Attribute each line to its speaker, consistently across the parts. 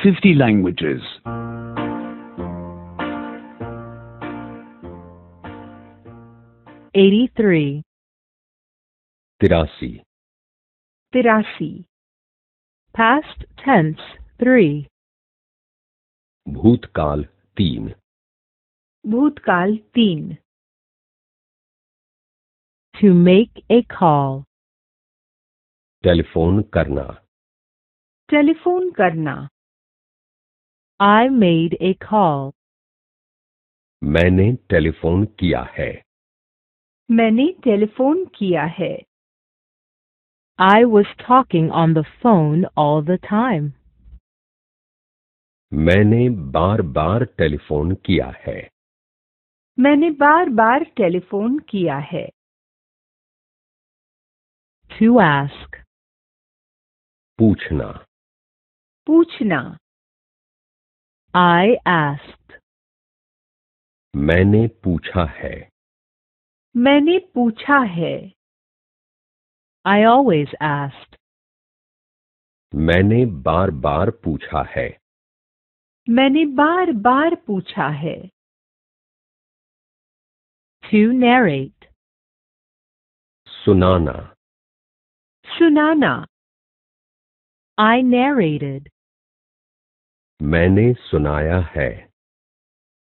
Speaker 1: 50 languages.
Speaker 2: 83.
Speaker 3: तिरासी
Speaker 2: Tirasi. Past tense 3.
Speaker 3: भूतकाल तीन
Speaker 2: Bhutkal 3. To make a call.
Speaker 3: Telephone करना
Speaker 2: Telephone karna. I made a call.
Speaker 3: मैंने telephone किया है
Speaker 2: मैंने टेलीफोन किया है I was talking on the phone all the time.
Speaker 3: मैंने बार बार टेलीफोन किया है
Speaker 2: मैंने बार बार टेलीफोन किया है To ask.
Speaker 3: पूछना
Speaker 2: पूछना I asked.
Speaker 3: मैंने पूछा है
Speaker 2: मैंने पूछा है I always asked.
Speaker 3: मैंने बार बार पूछा है
Speaker 2: मैंने बार बार पूछा है To narrate.
Speaker 3: सुनाना
Speaker 2: सुनाना I narrated.
Speaker 3: मैंने सुनाया है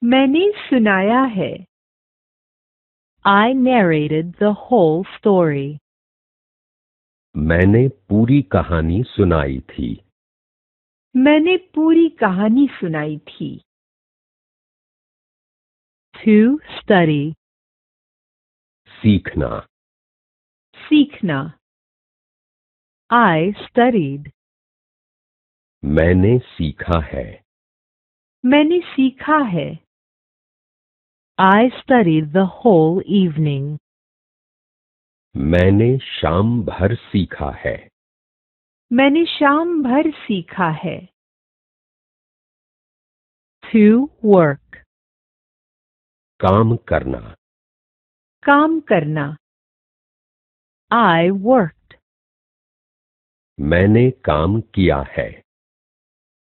Speaker 2: मैंने सुनाया है I narrated the whole story.
Speaker 3: मैंने पूरी कहानी सुनाई थी
Speaker 2: मैंने पूरी कहानी सुनाई थी To study.
Speaker 3: सीखना
Speaker 2: सीखना I studied.
Speaker 3: मैंने सीखा है।
Speaker 2: मैंने सीखा है। I studied the whole evening.
Speaker 3: मैंने शाम भर सीखा है।
Speaker 2: मैंने शाम भर सीखा है। To work.
Speaker 3: काम करना।
Speaker 2: काम करना। I worked.
Speaker 3: मैंने काम किया है।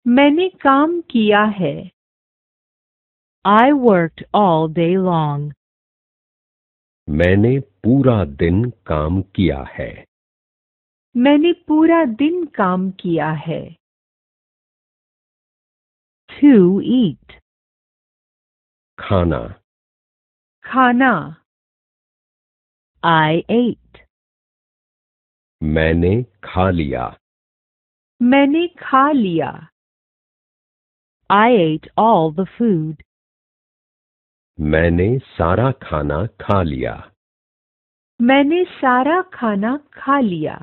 Speaker 2: मैंने काम किया है। I worked all day long.
Speaker 3: मैंने पूरा दिन काम किया है।
Speaker 2: मैंने पूरा दिन काम किया है। To eat.
Speaker 3: खाना।
Speaker 2: खाना। I ate.
Speaker 3: मैंने खा लिया।
Speaker 2: मैंने खा लिया। I ate all the food.
Speaker 3: मैंने सारा खाना खा लिया
Speaker 2: मैंने सारा खाना खा लिया